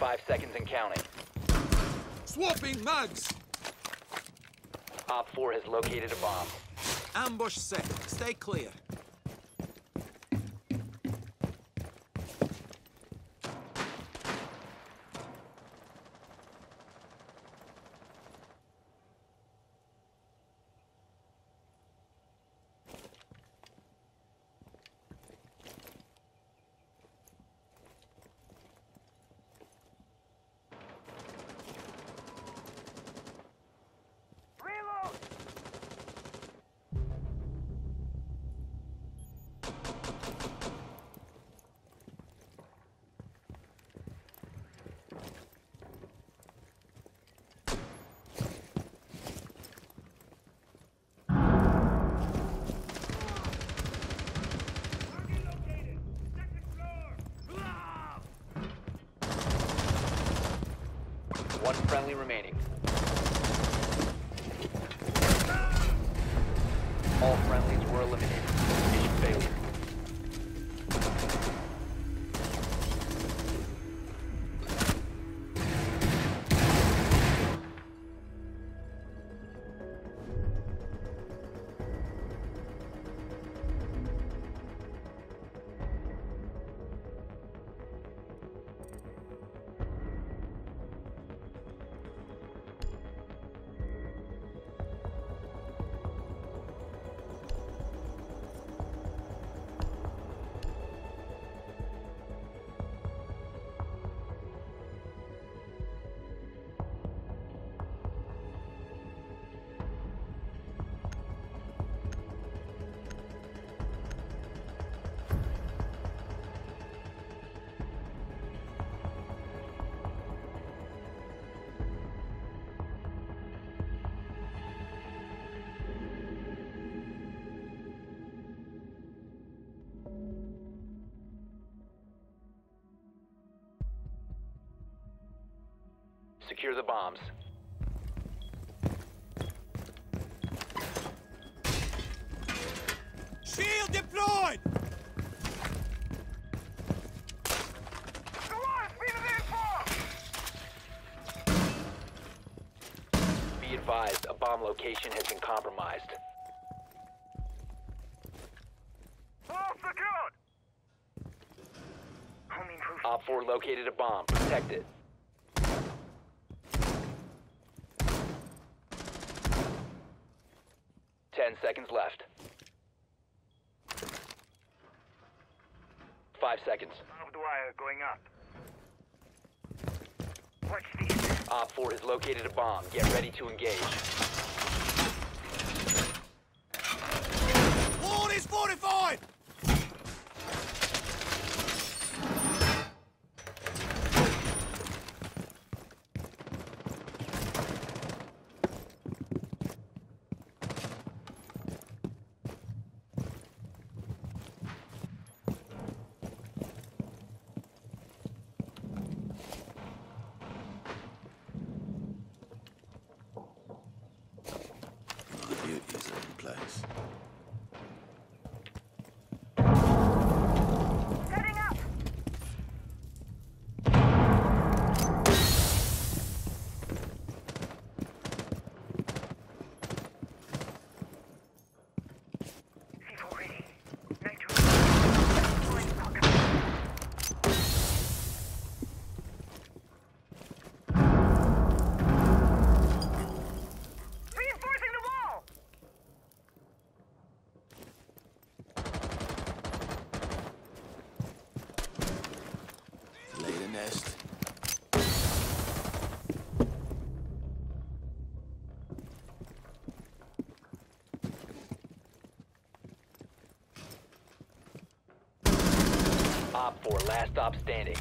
Five seconds and counting. Swapping mags! Op 4 has located a bomb. Ambush set. Stay clear. One friendly remaining. All friendlies were eliminated. Mission failure. Secure the bombs. Shield deployed! Be advised, a bomb location has been compromised. Op 4 located a bomb. Protect it. Ten seconds left. Five seconds. Barbed wire going up. Watch this. Op 4 has located a bomb. Get ready to engage. Wall is fortified! The beauties of the place. Setting up. C4 ready. Nitro. Deploying Falcon. Reinforcing the wall! Lay the nest. Op 4, last stop standing.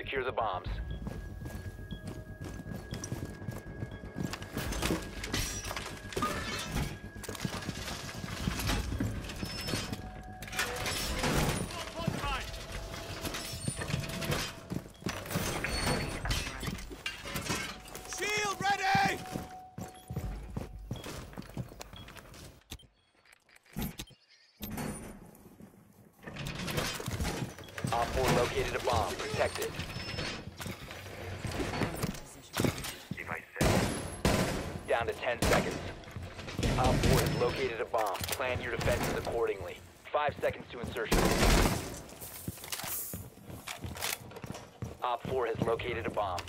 Secure the bombs. 4 located a bomb. Protect it. Down to 10 seconds. Op 4 has located a bomb. Plan your defenses accordingly. 5 seconds to insertion. Op 4 has located a bomb.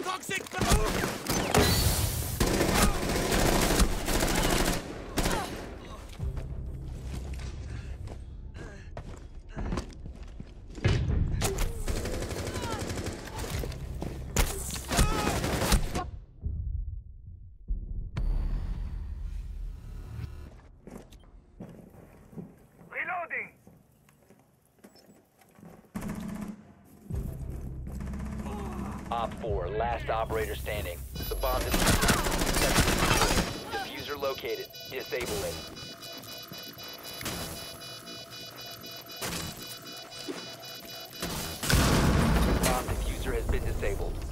Toxic Op 4, last operator standing. The bomb is Defuser located. Disable it. Bomb defuser has been disabled.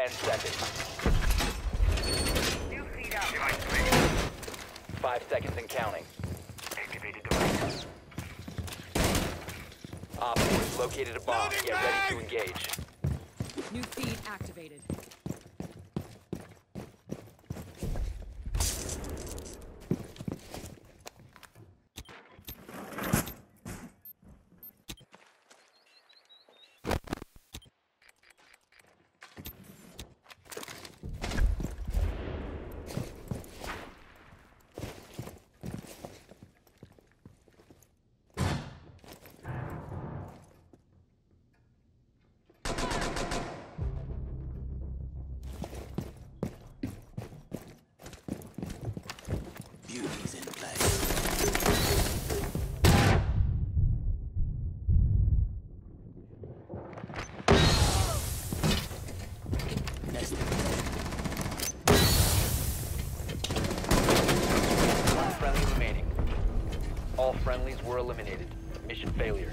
10 seconds. New feed up. Device ready. 5 seconds and counting. Activated device. Op located a bomb. Get ready to engage. New feed activated. Eliminated. Mission failure.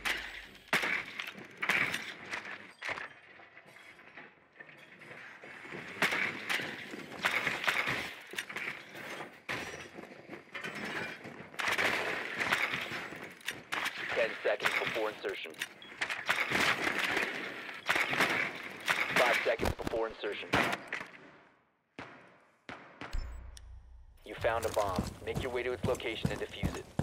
Ten seconds before insertion. Five seconds before insertion. You found a bomb. Make your way to its location and defuse it.